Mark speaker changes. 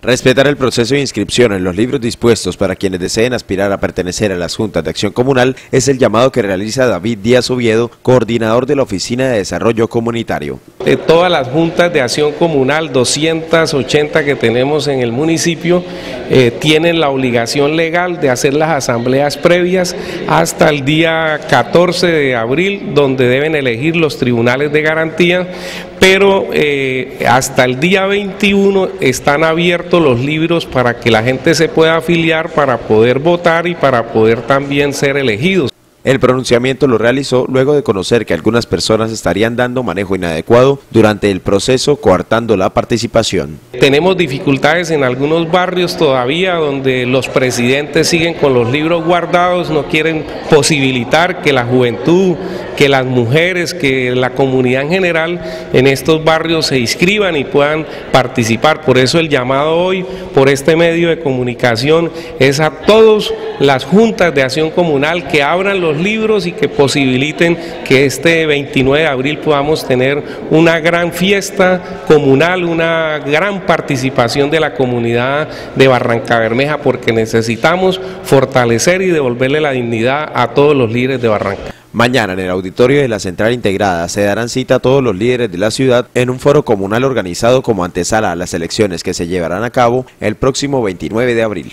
Speaker 1: Respetar el proceso de inscripción en los libros dispuestos para quienes deseen aspirar a pertenecer a las juntas de acción comunal es el llamado que realiza David Díaz Oviedo, coordinador de la Oficina de Desarrollo Comunitario.
Speaker 2: De todas las juntas de acción comunal, 280 que tenemos en el municipio, eh, tienen la obligación legal de hacer las asambleas previas hasta el día 14 de abril, donde deben elegir los tribunales de garantía, pero eh, hasta el día 21 están abiertos los libros para que la gente se pueda afiliar, para poder votar y para poder también ser elegidos.
Speaker 1: El pronunciamiento lo realizó luego de conocer que algunas personas estarían dando manejo inadecuado durante el proceso, coartando la participación.
Speaker 2: Tenemos dificultades en algunos barrios todavía donde los presidentes siguen con los libros guardados, no quieren posibilitar que la juventud que las mujeres, que la comunidad en general en estos barrios se inscriban y puedan participar. Por eso el llamado hoy por este medio de comunicación es a todas las juntas de acción comunal que abran los libros y que posibiliten que este 29 de abril podamos tener una gran fiesta comunal, una gran participación de la comunidad de Barranca Bermeja porque necesitamos fortalecer y devolverle la dignidad a todos los líderes de Barranca.
Speaker 1: Mañana en el auditorio de la Central Integrada se darán cita a todos los líderes de la ciudad en un foro comunal organizado como antesala a las elecciones que se llevarán a cabo el próximo 29 de abril.